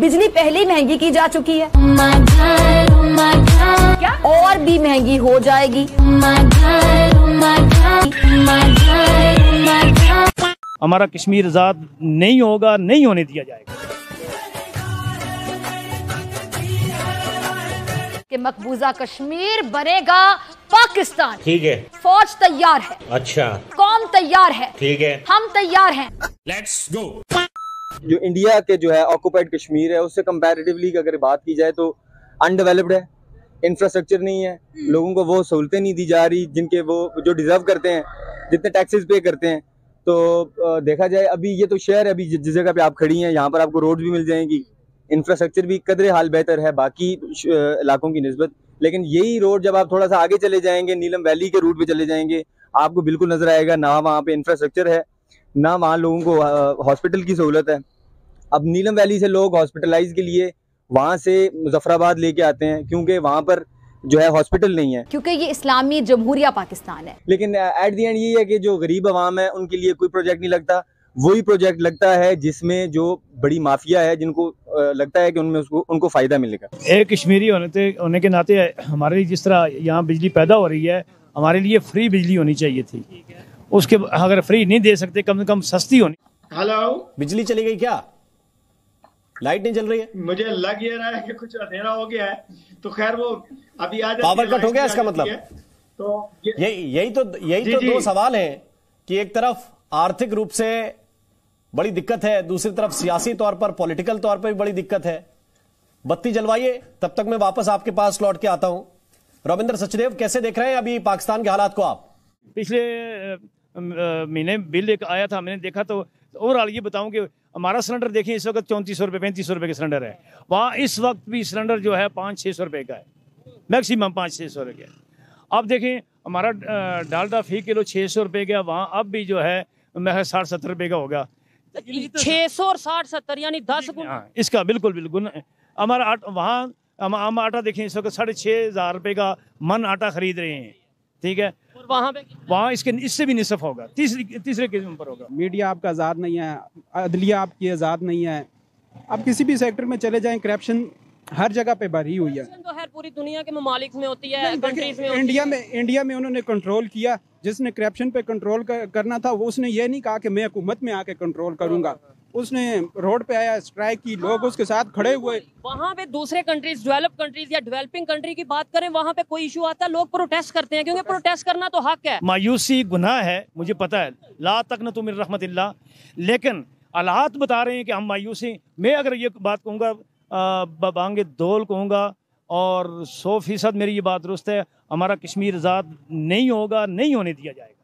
बिजली पहले ही महँगी की जा चुकी है। क्या? और भी महँगी हो जाएगी. हमारा कश्मीर आज़ाद नहीं होगा नहीं होने दिया जाएगा। कि मकबूजा कश्मीर बनेगा पाकिस्तान। ठीक है। फौज तैयार है। अच्छा। कौम तैयार है। ठीक है। हम तैयार हैं। लेट्स गो जो इंडिया के जो है ऑक्यूपाइड कश्मीर है उससे कंपैरेटिवली अगर बात की जाए तो अनडेवलप्ड है इंफ्रास्ट्रक्चर नहीं है लोगों को वो सहूलतें नहीं दी जा रही जिनके वो जो डिजर्व करते हैं जितने टैक्सेस पे करते हैं। तो देखा जाए अभी ये तो शहर है अभी जिस जगह पे आप खड़ी हैं यहाँ पर आपको रोड भी मिल जाएँगी। इंफ्रास्ट्रक्चर भी कदरे हाल बेहतर है बाकी इलाकों की नस्बत। लेकिन यही रोड जब आप थोड़ा सा आगे चले जाएँगे नीलम वैली के रूट पे चले जाएँगे आपको बिल्कुल नज़र आएगा ना वहाँ पे इंफ्रास्ट्रक्चर है। ना वहाँ लोगों को हॉस्पिटल की सहूलत है। अब नीलम वैली से लोग हॉस्पिटलाइज के लिए वहाँ से मुजफ्फराबाद लेके आते हैं क्योंकि वहाँ पर जो है हॉस्पिटल नहीं है। क्योंकि ये इस्लामी जमहूरिया पाकिस्तान है। लेकिन एट दी एंड ये है कि जो गरीब आवाम है उनके लिए कोई प्रोजेक्ट नहीं लगता। वही प्रोजेक्ट लगता है जिसमें जो बड़ी माफिया है जिनको लगता है कि उनमें उसको उनको फ़ायदा मिलेगा एक कश्मीरी होने होने के नाते हमारे लिए जिस तरह यहाँ बिजली पैदा हो रही है हमारे लिए फ्री बिजली होनी चाहिए थी। उसके अगर फ्री नहीं दे सकते कम से कम सस्ती होनी। हेलो बिजली चली गई क्या? लाइट नहीं चल रही है? मुझे लग ये रहा है कि कुछ अंधेरा हो गया है। तो खैर वो अभी आ पावर कट हो गया इसका मतलब? तो ये यही यही तो यही जी, तो जी। दो सवाल हैं कि एक तरफ़ आर्थिक रूप से बड़ी दिक्कत है दूसरी तरफ़ सियासी तौर पर पॉलिटिकल तौर पर भी बड़ी दिक्कत है। बत्ती जलवाइए तब तक मैं वापस आपके पास लौट के आता हूँ। रविंद्र सचदेव कैसे देख रहे हैं अभी पाकिस्तान के हालात को आप? पिछले महीने बिल एक आया था मैंने देखा तो ओवरऑल ये बताऊँ कि हमारा सिलेंडर देखिए इस वक्त चौंतीस सौ रुपये पैंतीस सौ रुपये का सिलेंडर है। वहाँ इस वक्त भी सिलेंडर जो है पाँच छः सौ रुपये का है। मैक्सिमम पाँच छः सौ रुपये। का अब देखें हमारा डालडा फ़ी किलो छः सौ रुपये का वहाँ अब भी जो है मैं साठ सत्तर रुपये का होगा। छः सौ और साठ सत्तर यानी दस हाँ इसका बिल्कुल बिल्कुल। हमारा वहाँ हम हम आटा देखें इस वक्त साढ़े छः हज़ार रुपये का मन आटा खरीद रहे हैं। ठीक है? और वहाँ पे वहाँ इसके इससे भी निसफ होगा। तीसरी तीसरे किस्म पर होगा। मीडिया आपका आज़ाद नहीं है अदलिया आपकी आज़ाद नहीं है। आप किसी भी सेक्टर में चले जाएँ करप्शन हर जगह पे भरी हुई है। तो खैर पूरी दुनिया के ममालिक में होती है कंट्रीज़ में होती इंडिया है। में इंडिया में उन्होंने कंट्रोल किया। जिसने करप्शन पे कंट्रोल करना था वो उसने ये नहीं कहा कि मैं हुकूमत में आके कंट्रोल करूँगा। उसने रोड पे आया स्ट्राइक की लोग उसके साथ खड़े हुए। वहाँ पे दूसरे कंट्रीज़ डेवलप कंट्रीज़ या डेवलपिंग कंट्री की बात करें वहाँ पे कोई इशू आता है लोग प्रोटेस्ट करते हैं क्योंकि प्रोटेस्ट करना तो हक है। मायूसी गुनाह है मुझे पता है। ला तक न तुम रहमत लेकिन हालात बता रहे हैं कि हम मायूसी। मैं अगर ये बात कहूँगा बांगे दोल कहूँगा और सौ फ़ीसद मेरी ये बात दुरुस्त है हमारा कश्मीर आज़ाद नहीं होगा नहीं होने दिया जाएगा।